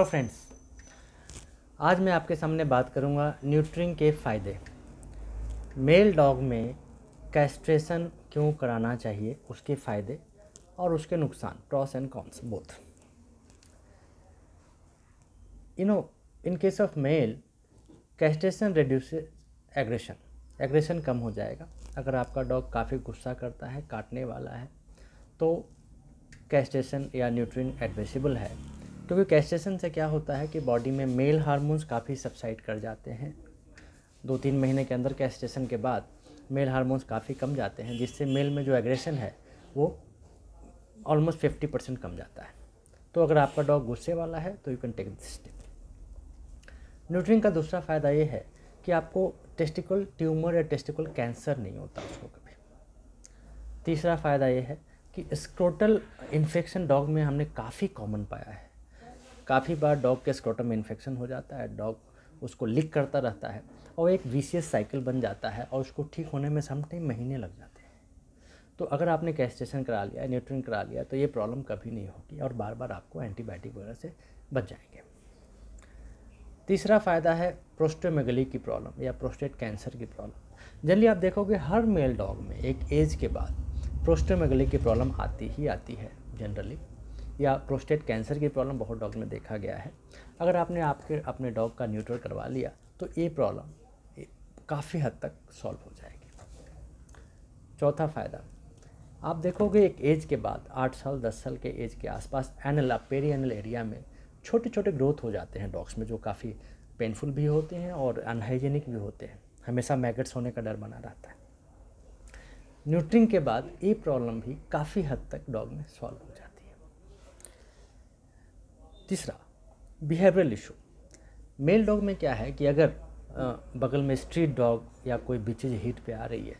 तो फ्रेंड्स आज मैं आपके सामने बात करूँगा न्यूट्रिंग के फ़ायदे। मेल डॉग में कैस्ट्रेशन क्यों कराना चाहिए, उसके फ़ायदे और उसके नुकसान pros and cons both you know in case of male castration reduce aggression aggression कम हो जाएगा। अगर आपका डॉग काफ़ी गुस्सा करता है, काटने वाला है तो कैस्ट्रेशन या न्यूट्रिन एडमिसिबल है। क्योंकि कैस्ट्रेशन से क्या होता है कि बॉडी में मेल हार्मोन्स काफ़ी सबसाइड कर जाते हैं। दो तीन महीने के अंदर कैस्ट्रेशन के बाद मेल हार्मोन्स काफ़ी कम जाते हैं, जिससे मेल में जो एग्रेशन है, वो ऑलमोस्ट फिफ्टी परसेंट कम जाता है। तो अगर आपका डॉग गुस्से वाला है तो you can take this step neutering का दूसरा फ़ायदा ये है कि आपको टेस्टिकल ट्यूमर या टेस्टिकल कैंसर नहीं होता उसको कभी। तीसरा फ़ायदा ये है कि स्क्रोटल इन्फेक्शन डॉग में हमने काफ़ी कॉमन पाया है। काफ़ी बार डॉग के स्क्रोटम में इन्फेक्शन हो जाता है, डॉग उसको लिक करता रहता है और एक वीसीएस साइकिल बन जाता है और उसको ठीक होने में समटाइम महीने लग जाते हैं। तो अगर आपने कैस्ट्रेशन करा लिया न्यूट्रिन करा लिया तो ये प्रॉब्लम कभी नहीं होगी और बार बार आपको एंटीबायोटिक वगैरह से बच जाएँगे। तीसरा फ़ायदा है प्रोस्टोमेगली की प्रॉब्लम या प्रोस्टेट कैंसर की प्रॉब्लम जनरली आप देखोगे हर मेल डॉग में एक एज के बाद प्रोस्टोमेगली की प्रॉब्लम आती ही आती है जनरली या प्रोस्टेट कैंसर की प्रॉब्लम बहुत डॉग में देखा गया है। अगर आपने आपके, अपने डॉग का न्यूट्रल करवा लिया तो ये प्रॉब्लम काफ़ी हद तक सॉल्व हो जाएगी। चौथा फ़ायदा, आप देखोगे एक एज के बाद, आठ साल, दस साल के एज के आसपास एनल पेरी एनल एरिया में छोटे छोटे ग्रोथ हो जाते हैं डॉग्स में, जो काफ़ी पेनफुल भी होते हैं और अनहाइजेनिक भी होते हैं। हमेशा मैगट्स होने का डर बना रहता है। न्यूट्रिंग के बाद, ये प्रॉब्लम भी काफ़ी हद तक डॉग में सॉल्व हो जाती है। तीसरा बिहेवियरल इशू मेल डॉग में क्या है कि अगर बगल में स्ट्रीट डॉग या कोई बिचेज हीट पे आ रही है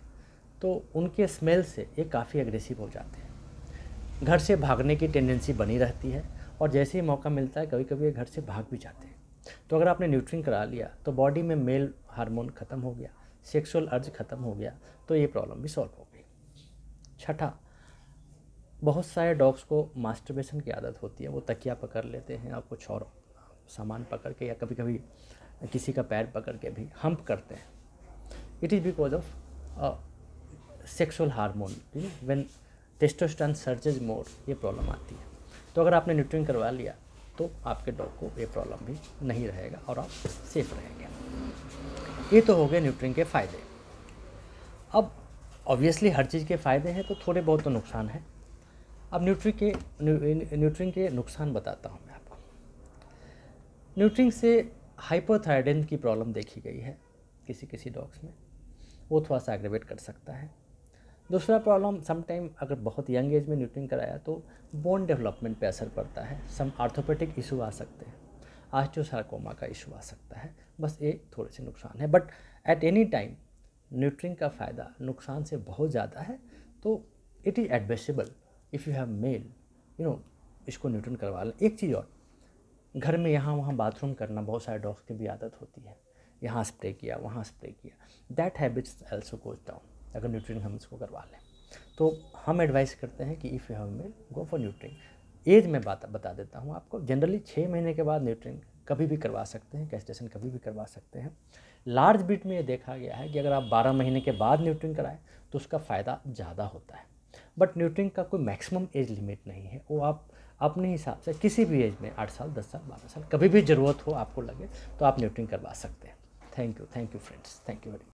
तो उनके स्मेल से ये काफ़ी एग्रेसिव हो जाते हैं। घर से भागने की टेंडेंसी बनी रहती है और जैसे ही मौका मिलता है कभी कभी ये घर से भाग भी जाते हैं। तो अगर आपने न्यूट्रिन करा लिया तो बॉडी में मेल हार्मोन ख़त्म हो गया सेक्सुअल अर्ज़ ख़त्म हो गया तो ये प्रॉब्लम भी सॉल्व हो गई। छठा बहुत सारे डॉग्स को मास्टरबेशन की आदत होती है, वो तकिया पकड़ लेते हैं और कुछ और सामान पकड़ के या कभी कभी किसी का पैर पकड़ के भी हम्प करते हैं। It is because of sexual hormone when testosterone surges more ये प्रॉब्लम आती है। तो अगर आपने न्यूट्रिन करवा लिया तो आपके डॉग को ये प्रॉब्लम भी नहीं रहेगा और आप सेफ़ रहेंगे। ये तो हो गए न्यूट्रिन के फ़ायदे। अब ऑब्वियसली हर चीज़ के फ़ायदे हैं तो थोड़े बहुत तो नुकसान है। अब न्यूट्री के न्यूट्रिंग के नुकसान बताता हूँ मैं आपको। न्यूट्रिंग से हाइपोथायरॉइडिन की प्रॉब्लम देखी गई है किसी किसी डॉग्स में। वो थोड़ा सा एग्रेवेट कर सकता है। दूसरा प्रॉब्लम, समटाइम अगर बहुत यंग एज में न्यूट्रिंग कराया तो बोन डेवलपमेंट पे असर पड़ता है। सम आर्थोपेटिक इशू आ सकते हैं। आस्टियोसार्कोमा का इशू आ सकता है। बस ये थोड़े से नुकसान है। But at any time neutering का फ़ायदा नुकसान से बहुत ज़्यादा है तो it is admissible if you have male you know इसको न्यूट्रन करवा लें। एक चीज़ और, घर में यहाँ वहाँ बाथरूम करना बहुत सारे डॉग्स की भी आदत होती है। यहाँ स्प्रे किया, वहाँ स्प्रे किया। That habits also goes down अगर न्यूट्रिन हम इसको करवा लें। तो हम एडवाइस करते हैं कि if you have male go for neutering age में बात, बता देता हूँ आपको जनरली छः महीने के बाद न्यूट्रिन कभी भी करवा सकते हैं कैस्टेशन कभी भी करवा सकते हैं। लार्ज ब्रीड में ये देखा गया है कि अगर आप 12 महीने के बाद न्यूट्रिन कराएँ तो उसका फ़ायदा ज़्यादा होता है। बट न्यूट्रिंग का कोई मैक्सिमम एज लिमिट नहीं है। वो आप अपने हिसाब से किसी भी एज में आठ साल, दस साल, बारह साल, कभी भी ज़रूरत हो, आपको लगे तो आप न्यूट्रिंग करवा सकते हैं। Thank you thank you friends thank you very